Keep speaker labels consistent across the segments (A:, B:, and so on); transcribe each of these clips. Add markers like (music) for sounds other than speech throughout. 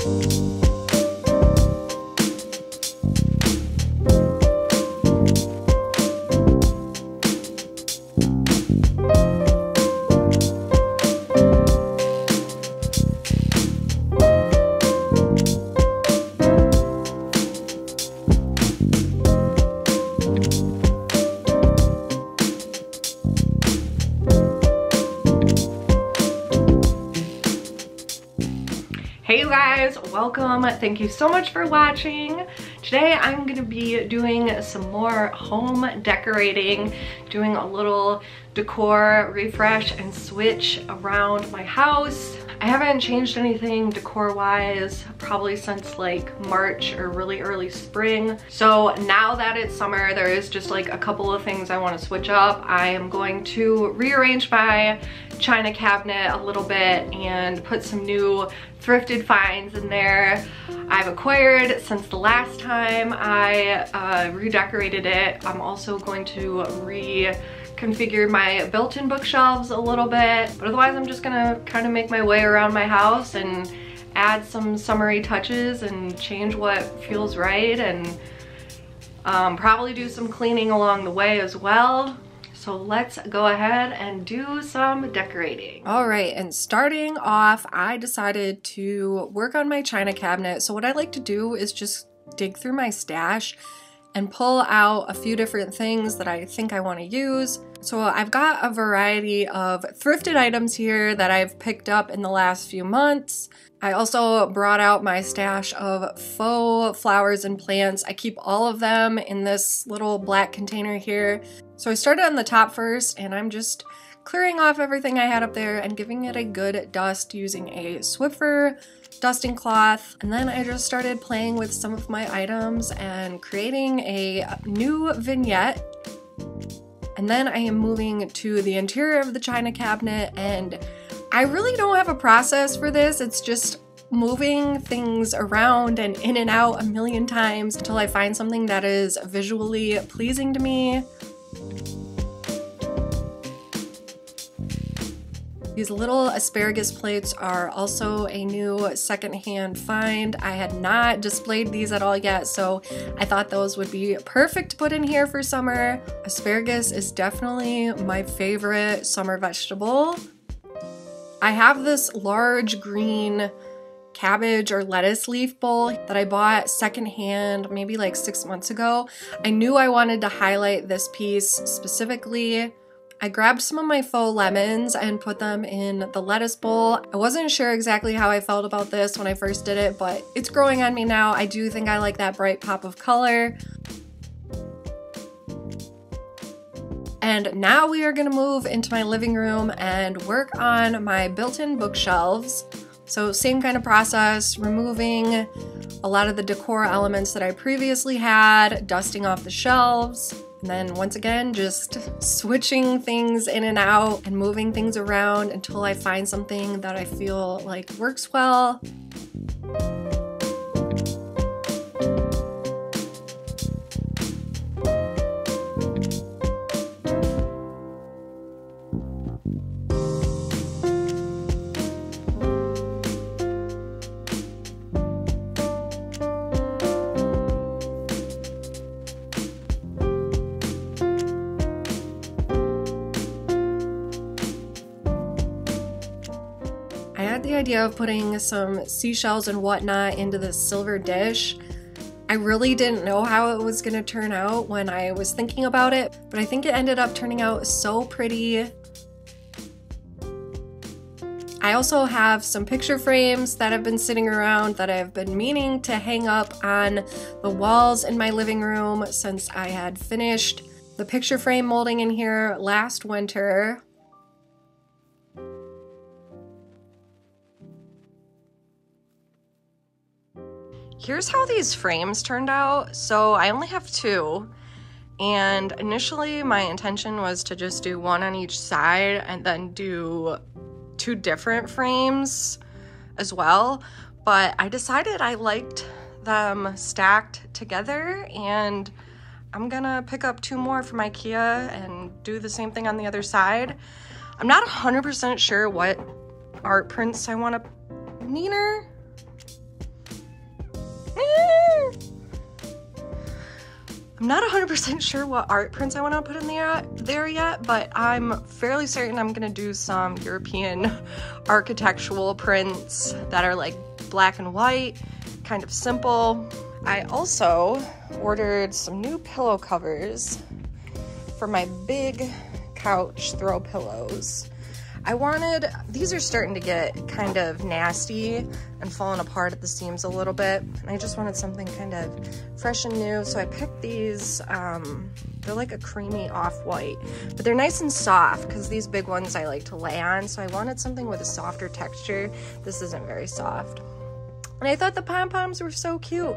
A: Hey you welcome. Thank you so much for watching. Today I'm gonna be doing some more home decorating, doing a little decor refresh and switch around my house. I haven't changed anything decor wise probably since like March or really early spring. So now that it's summer, there is just like a couple of things I want to switch up. I am going to rearrange my china cabinet a little bit and put some new thrifted finds in there I've acquired since the last time I uh, redecorated it. I'm also going to reconfigure my built-in bookshelves a little bit, but otherwise I'm just gonna kind of make my way around my house and add some summery touches and change what feels right and um, probably do some cleaning along the way as well. So let's go ahead and do some decorating. All right, and starting off, I decided to work on my china cabinet. So what I like to do is just dig through my stash and pull out a few different things that I think I want to use. So I've got a variety of thrifted items here that I've picked up in the last few months. I also brought out my stash of faux flowers and plants. I keep all of them in this little black container here. So I started on the top first and I'm just clearing off everything I had up there and giving it a good dust using a Swiffer dusting cloth. And then I just started playing with some of my items and creating a new vignette. And then I am moving to the interior of the china cabinet and I really don't have a process for this. It's just moving things around and in and out a million times until I find something that is visually pleasing to me. These little asparagus plates are also a new secondhand find. I had not displayed these at all yet, so I thought those would be perfect to put in here for summer. Asparagus is definitely my favorite summer vegetable. I have this large green cabbage or lettuce leaf bowl that I bought secondhand maybe like six months ago. I knew I wanted to highlight this piece specifically. I grabbed some of my faux lemons and put them in the lettuce bowl. I wasn't sure exactly how I felt about this when I first did it, but it's growing on me now. I do think I like that bright pop of color. And now we are gonna move into my living room and work on my built-in bookshelves. So same kind of process, removing a lot of the decor elements that I previously had, dusting off the shelves, and then once again, just switching things in and out and moving things around until I find something that I feel like works well. Idea of putting some seashells and whatnot into this silver dish. I really didn't know how it was gonna turn out when I was thinking about it, but I think it ended up turning out so pretty. I also have some picture frames that have been sitting around that I've been meaning to hang up on the walls in my living room since I had finished the picture frame molding in here last winter. Here's how these frames turned out. So I only have two. And initially my intention was to just do one on each side and then do two different frames as well. But I decided I liked them stacked together and I'm gonna pick up two more from Ikea and do the same thing on the other side. I'm not 100% sure what art prints I wanna, Neener? I'm not 100% sure what art prints I want to put in there yet, but I'm fairly certain I'm going to do some European (laughs) architectural prints that are like black and white, kind of simple. I also ordered some new pillow covers for my big couch throw pillows. I wanted, these are starting to get kind of nasty and falling apart at the seams a little bit. And I just wanted something kind of fresh and new. So I picked these, um, they're like a creamy off-white, but they're nice and soft because these big ones I like to lay on. So I wanted something with a softer texture. This isn't very soft. And I thought the pom-poms were so cute.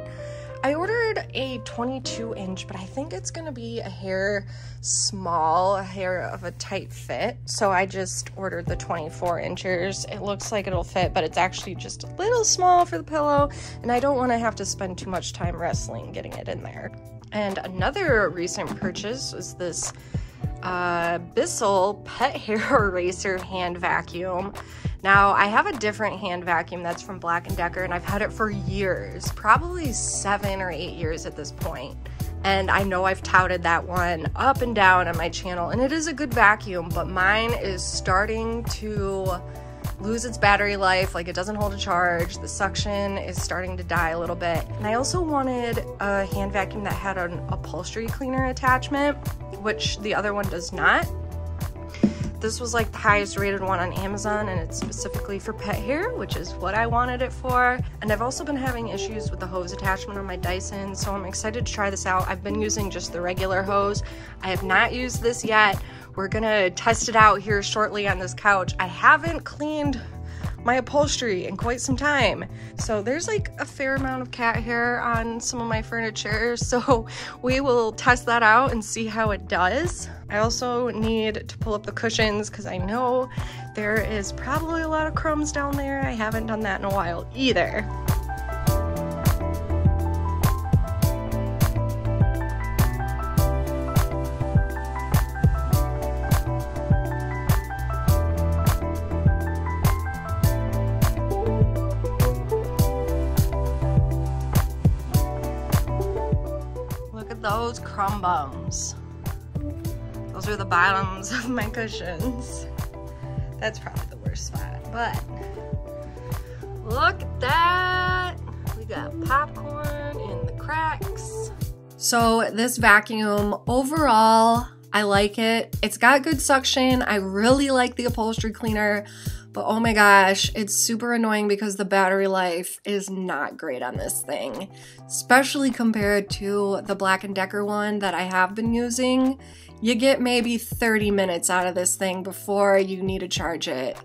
A: I ordered a 22 inch, but I think it's gonna be a hair small, a hair of a tight fit. So I just ordered the 24 inches. It looks like it'll fit, but it's actually just a little small for the pillow. And I don't wanna have to spend too much time wrestling getting it in there. And another recent purchase was this uh, Bissell Pet Hair (laughs) Eraser Hand Vacuum. Now, I have a different hand vacuum that's from Black & Decker and I've had it for years, probably seven or eight years at this point. And I know I've touted that one up and down on my channel and it is a good vacuum, but mine is starting to lose its battery life, like it doesn't hold a charge. The suction is starting to die a little bit. And I also wanted a hand vacuum that had an upholstery cleaner attachment, which the other one does not. This was like the highest rated one on Amazon and it's specifically for pet hair, which is what I wanted it for. And I've also been having issues with the hose attachment on my Dyson, so I'm excited to try this out. I've been using just the regular hose. I have not used this yet. We're gonna test it out here shortly on this couch. I haven't cleaned my upholstery in quite some time. So there's like a fair amount of cat hair on some of my furniture. (laughs) So we will test that out and see how it does. I also need to pull up the cushions because I know there is probably a lot of crumbs down there. I haven't done that in a while either. Bums. Those are the bottoms of my cushions. That's probably the worst spot, but look at that. We got popcorn in the cracks. So this vacuum, overall, I like it. It's got good suction. I really like the upholstery cleaner. But oh my gosh, it's super annoying because the battery life is not great on this thing, especially compared to the Black & Decker one that I have been using. You get maybe 30 minutes out of this thing before you need to charge it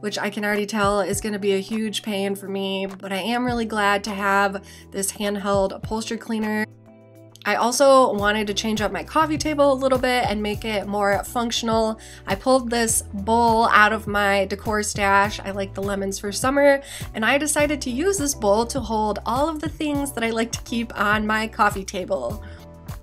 A: which I can already tell is going to be a huge pain for me, but I am really glad to have this handheld upholstery cleaner. I also wanted to change up my coffee table a little bit and make it more functional. I pulled this bowl out of my decor stash. I like the lemons for summer and I decided to use this bowl to hold all of the things that I like to keep on my coffee table.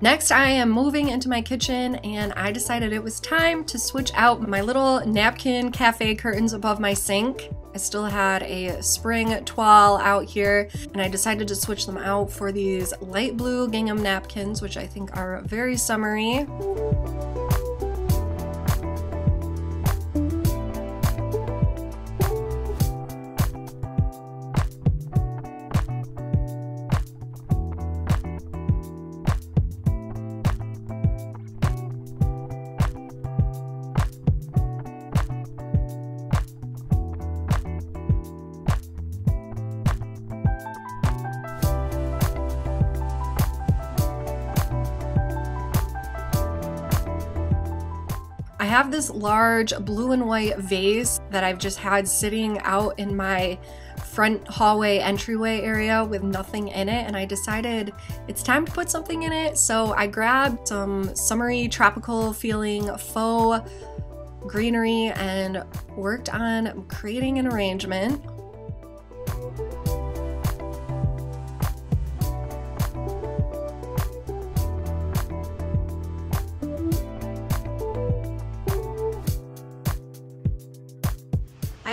A: Next, I am moving into my kitchen and I decided it was time to switch out my little napkin cafe curtains above my sink. I still had a spring toile out here and I decided to switch them out for these light blue gingham napkins, which I think are very summery. Have this large blue and white vase that I've just had sitting out in my front hallway entryway area with nothing in it and I decided it's time to put something in it. So I grabbed some summery tropical feeling faux greenery and worked on creating an arrangement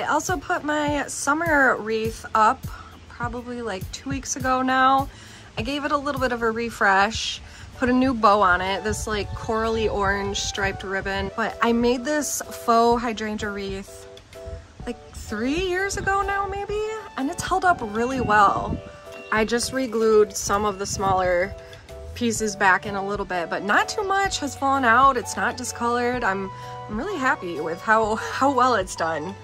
A: also put my summer wreath up probably like two weeks ago now. I gave it a little bit of a refresh. put a new bow on it, this like corally orange striped ribbon. But I made this faux hydrangea wreath like three years ago now maybe, and it's held up really well. I just re-glued some of the smaller pieces back in a little bit, but not too much has fallen out. It's not discolored. I'm, I'm really happy with how, how well it's done.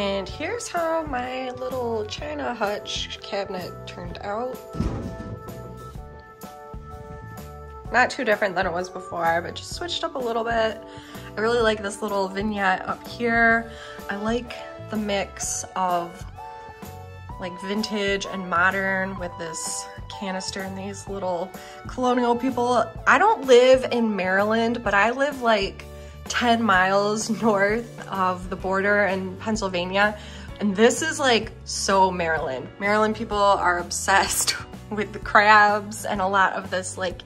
A: And here's how my little china hutch cabinet turned out. Not too different than it was before, but just switched up a little bit. I really like this little vignette up here. I like the mix of like vintage and modern with this canister and these little colonial people. I don't live in Maryland, but I live like 10 miles north of the border in Pennsylvania. And this is like so Maryland. Maryland people are obsessed (laughs) with the crabs and a lot of this like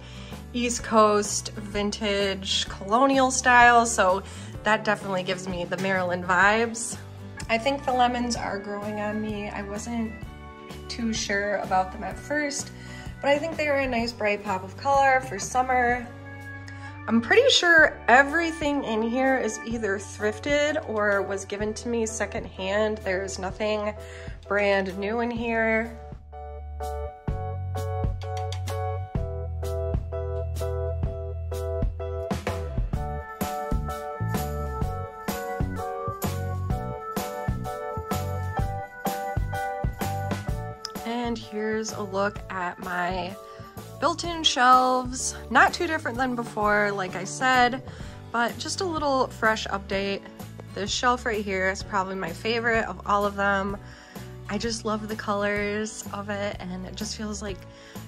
A: East Coast vintage colonial style. So that definitely gives me the Maryland vibes. I think the lemons are growing on me. I wasn't too sure about them at first, but I think they are a nice bright pop of color for summer. I'm pretty sure everything in here is either thrifted or was given to me secondhand. There's nothing brand new in here. And here's a look at my built-in shelves, not too different than before, like I said, but just a little fresh update. This shelf right here is probably my favorite of all of them. I just love the colors of it and it just feels like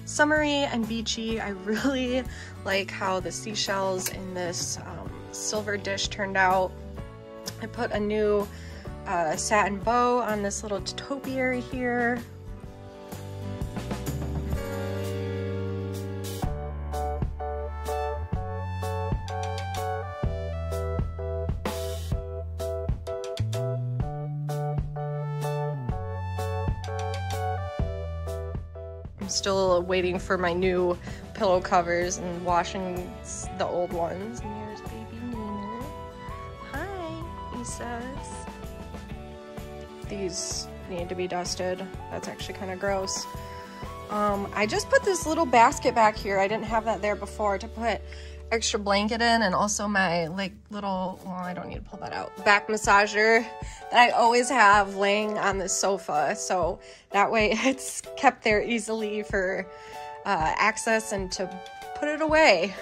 A: summery and beachy. I (laughs) really like how the seashells in this um, silver dish turned out. I put a new uh, satin bow on this little topiary here I'm still waiting for my new pillow covers and washing the old ones. And baby Nina. Hi. These need to be dusted. That's actually kind of gross. Um, I just put this little basket back here. I didn't have that there before to put extra blanket in and also my like little, well, I don't need to pull that out, back massager that I always have laying on the sofa. So that way (laughs) it's kept there easily for uh, access and to put it away.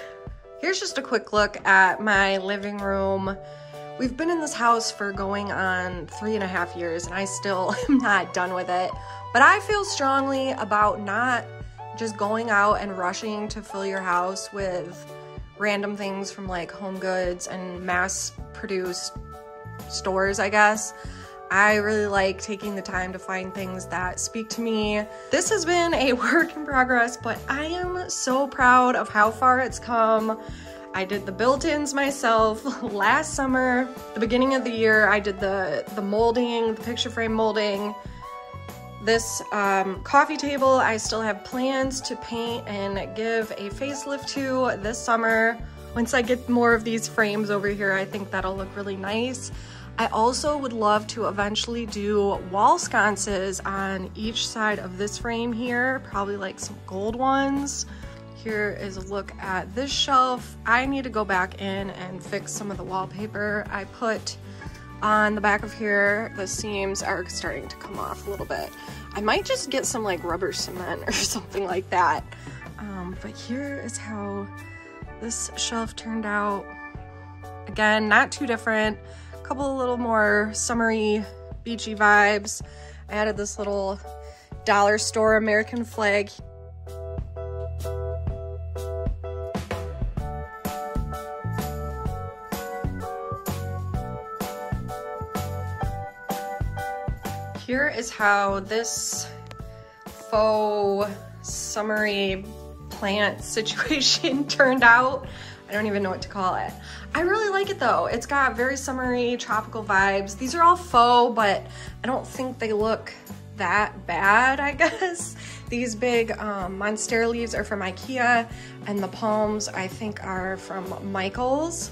A: Here's just a quick look at my living room. We've been in this house for going on three and a half years and I still (laughs) am not done with it. But I feel strongly about not just going out and rushing to fill your house with random things from like home goods and mass produced stores, I guess. I really like taking the time to find things that speak to me. This has been a (laughs) work in progress, but I am so proud of how far it's come. I did the built-ins myself (laughs) last summer. The beginning of the year, I did the, the molding, the picture frame molding. This um, coffee table, I still have plans to paint and give a facelift to this summer. Once I get more of these frames over here, I think that'll look really nice. I also would love to eventually do wall sconces on each side of this frame here, probably like some gold ones. Here is a look at this shelf. I need to go back in and fix some of the wallpaper. I put on the back of here, the seams are starting to come off a little bit. I might just get some like rubber cement (laughs) or something like that. Um, but here is how this shelf turned out. Again, not too different. A couple little more summery, beachy vibes. I added this little dollar store American flag Here is how this faux summery plant (laughs) situation (laughs) turned out. I don't even know what to call it. I really like it though. It's got very summery, tropical vibes. These are all faux, but I don't think they look that bad, I (laughs) guess. These big um, monstera leaves are from Ikea, and the palms I think are from Michaels.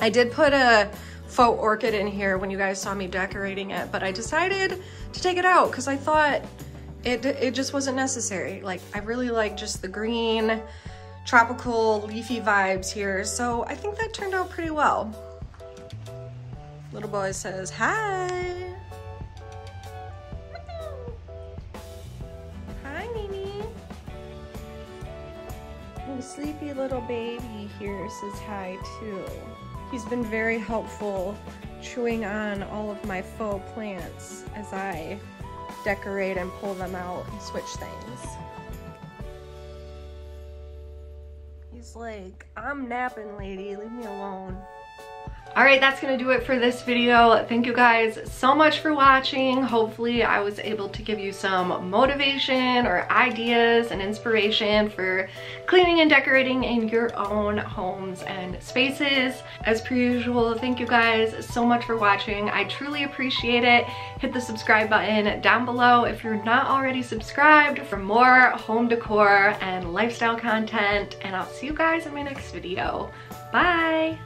A: I did put a faux orchid in here when you guys saw me decorating it, but I decided to take it out because I thought it, it just wasn't necessary. Like, I really like just the green, tropical, leafy vibes here. So I think that turned out pretty well. Little boy says, hi. Hi, Mimi. Oh, sleepy little baby here says hi too. He's been very helpful chewing on all of my faux plants as I decorate and pull them out and switch things. He's like, I'm napping lady, leave me alone. All right, that's gonna do it for this video. Thank you guys so much for watching. Hopefully I was able to give you some motivation or ideas and inspiration for cleaning and decorating in your own homes and spaces. As per usual, thank you guys so much for watching. I truly appreciate it. Hit the subscribe button down below if you're not already subscribed for more home decor and lifestyle content. And I'll see you guys in my next video. Bye!